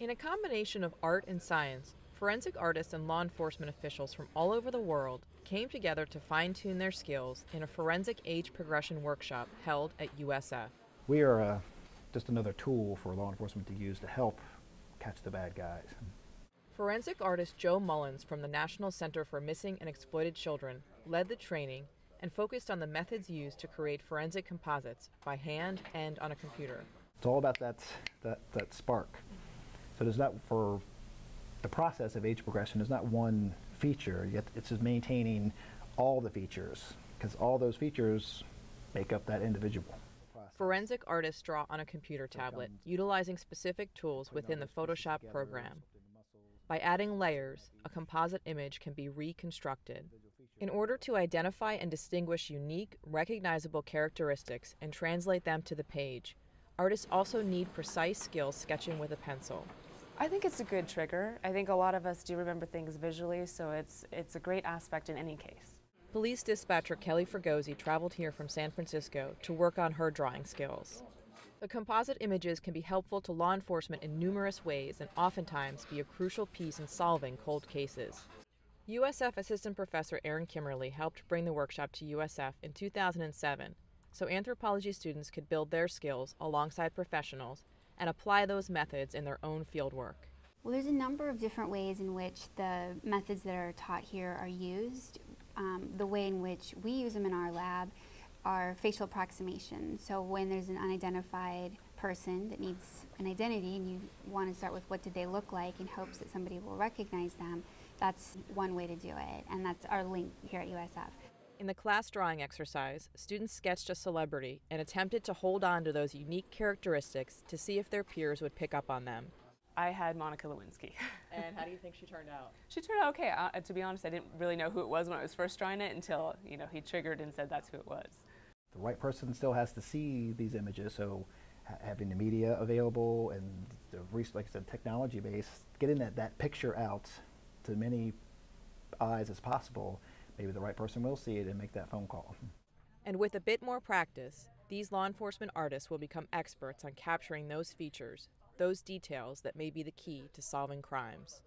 In a combination of art and science, forensic artists and law enforcement officials from all over the world came together to fine tune their skills in a forensic age progression workshop held at USF. We are uh, just another tool for law enforcement to use to help catch the bad guys. Forensic artist Joe Mullins from the National Center for Missing and Exploited Children led the training and focused on the methods used to create forensic composites by hand and on a computer. It's all about that, that, that spark. So there's not, for the process of age progression, there's not one feature, yet it's just maintaining all the features, because all those features make up that individual. Forensic artists draw on a computer um, tablet, utilizing specific tools within the Photoshop program. By adding layers, a composite image can be reconstructed. In order to identify and distinguish unique, recognizable characteristics and translate them to the page, artists also need precise skills sketching with a pencil. I think it's a good trigger. I think a lot of us do remember things visually, so it's, it's a great aspect in any case. Police dispatcher Kelly Fregosi traveled here from San Francisco to work on her drawing skills. The composite images can be helpful to law enforcement in numerous ways and oftentimes be a crucial piece in solving cold cases. USF Assistant Professor Erin Kimmerle helped bring the workshop to USF in 2007 so anthropology students could build their skills alongside professionals and apply those methods in their own fieldwork. Well, there's a number of different ways in which the methods that are taught here are used. Um, the way in which we use them in our lab are facial approximation. So when there's an unidentified person that needs an identity and you want to start with what did they look like in hopes that somebody will recognize them, that's one way to do it, and that's our link here at USF. In the class drawing exercise, students sketched a celebrity and attempted to hold on to those unique characteristics to see if their peers would pick up on them. I had Monica Lewinsky. and how do you think she turned out? She turned out okay. Uh, to be honest, I didn't really know who it was when I was first drawing it until you know he triggered and said that's who it was. The right person still has to see these images, so ha having the media available and the like I said, technology base, getting that, that picture out to many eyes as possible, maybe the right person will see it and make that phone call. And with a bit more practice, these law enforcement artists will become experts on capturing those features, those details that may be the key to solving crimes.